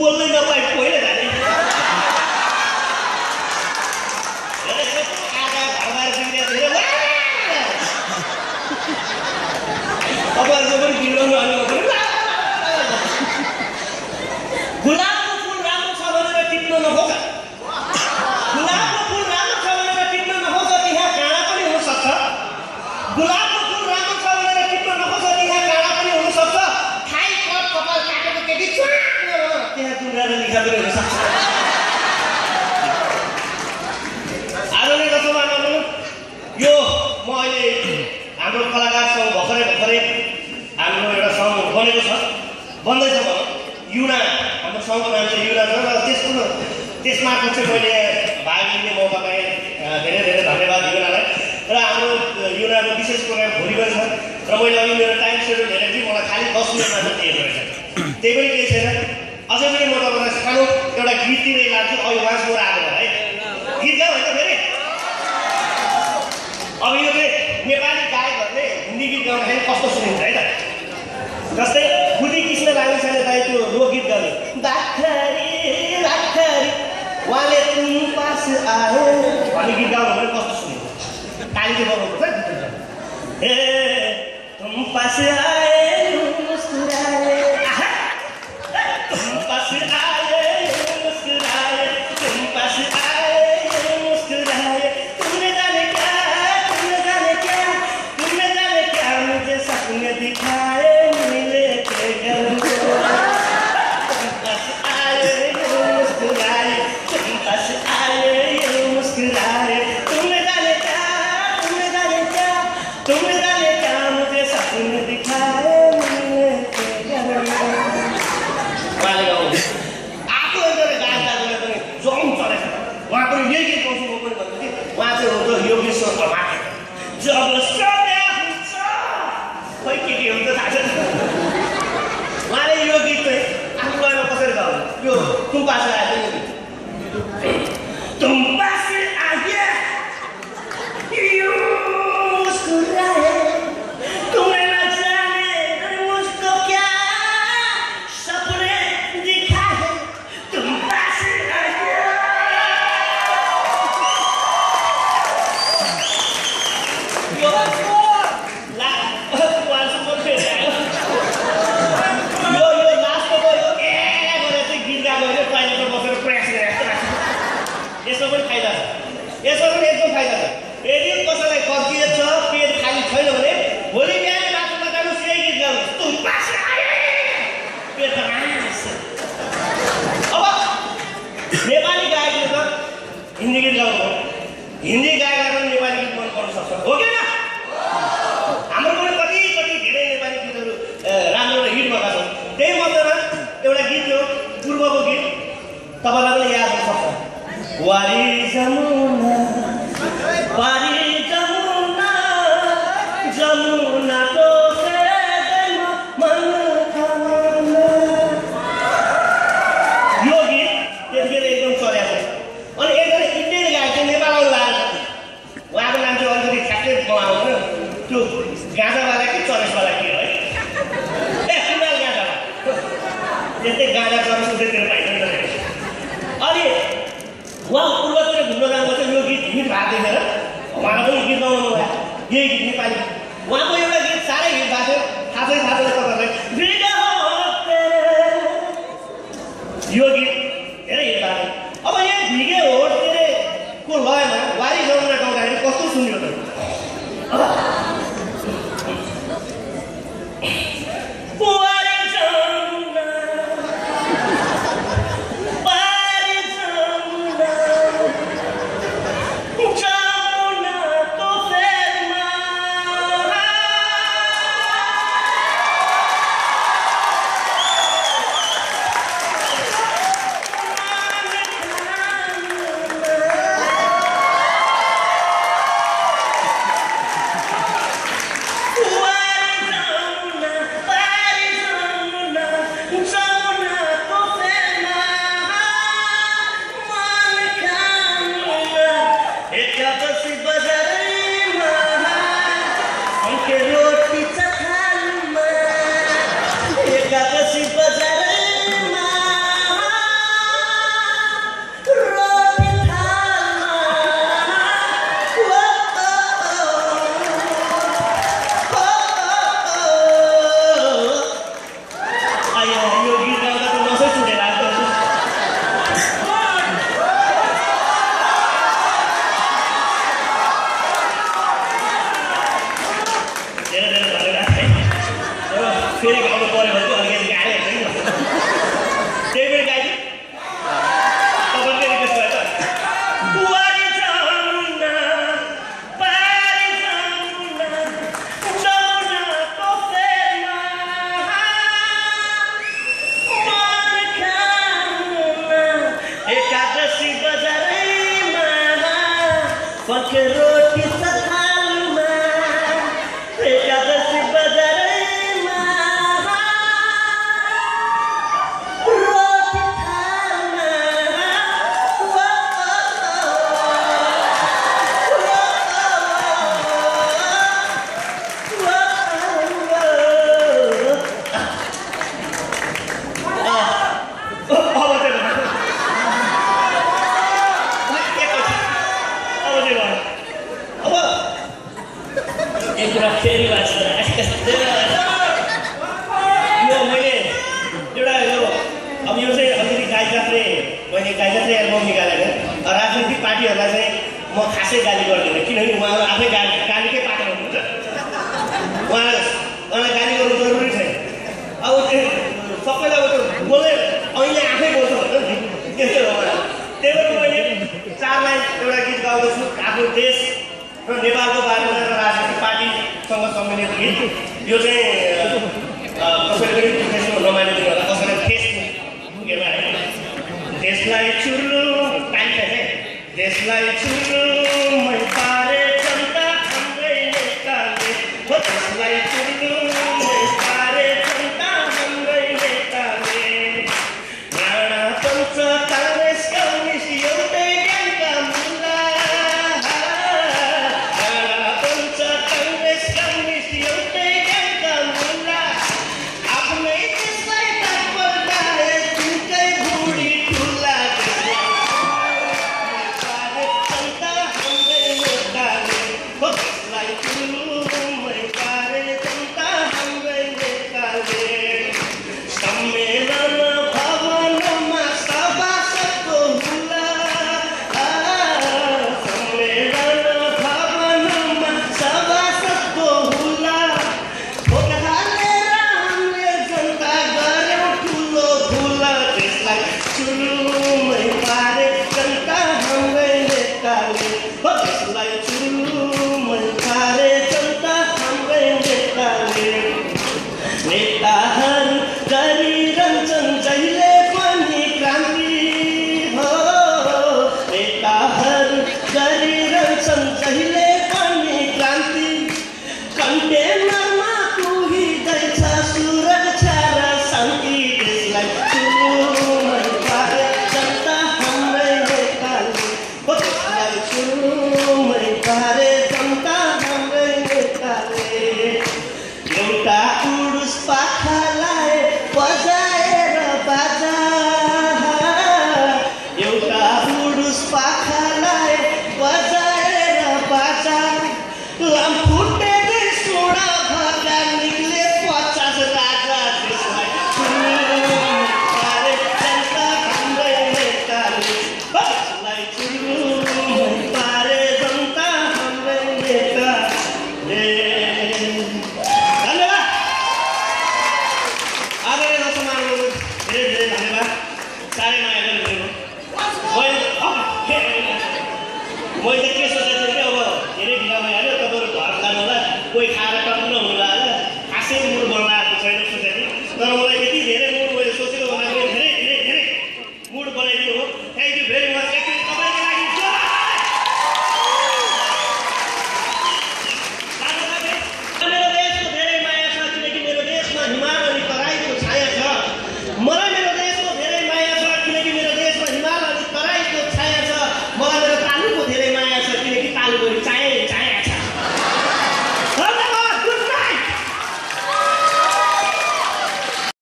我累个快回来。अहिले हाम्रो कलाकार सङ्घ भर्खरै भर्खरै हाम्रो एउटा सङ्घ बनेको छ बन्दैछ भनौँ युना हाम्रो सङ्घको नाम चाहिँ युना छ र त्यसको त्यसमार्फत चाहिँ मैले भाग लिने मौका पाएँ धेरै धेरै धन्यवाद युनालाई र हाम्रो युनाको विशेष प्रोग्राम भोलि पनि छ र मैले अघि मेरो टाइम सेड्युल हेरेको थिएँ मलाई खालि दस मिनटमा दिएको रहेछ त्यही पनि चाहिँ कस्तो सुनिन्छ है त? जस्तै खुदी कृष्ण लामिछाने दाई त्यो लोक गीत गर्ने उहाँले आयो भन्ने गीत गाउनु भने कस्तो सुनिन्छ। ताली बनाउनु पर्छ ए तुम पास आयो Hiểu. त्यस्तै गाडा चरसुतिर पाइन्छ अनि उहाँ पूर्वतिर घुम्न जानुभएको चाहिँ यो गीत हिट भएको देखेर उहाँ पनि गीत गाउनु भयो। यही गीत नेपाली। उहाँको एउटा गीत साह्रै हिट भएको थियो। थाहा छैन थाहा छैन तपाईँहरूलाई यो गीत धेरै हिट भएको अब यहाँ भिगे हो को लय म खासै गाली गर्दिनँ। किनभने उहाँहरू आफै गाली गालीकै पात्र हुनुहुन्छ। उहाँलाई उहाँलाई गाली गर्नु जरुरी छैन। अब त्यो सबैलाई अब त्यो बोल्दै अहिले आफै बोल्छ भन्छ नि। त्यस्तै हो त्यही भएर मैले चार लाइन एउटा गीत गाउँदैछु। आफ्नो देश र नेपालको बारेमा र राजनीतिक पार्टीसँग सम्बन्धित गीत। यो चाहिँ कसैले पनि फेसबुक नमानिदिनु होला। कसैले फेसबुकमा होइन देशलाई चुर्नु पाइन्छ है देशलाई चुर्नु मै पार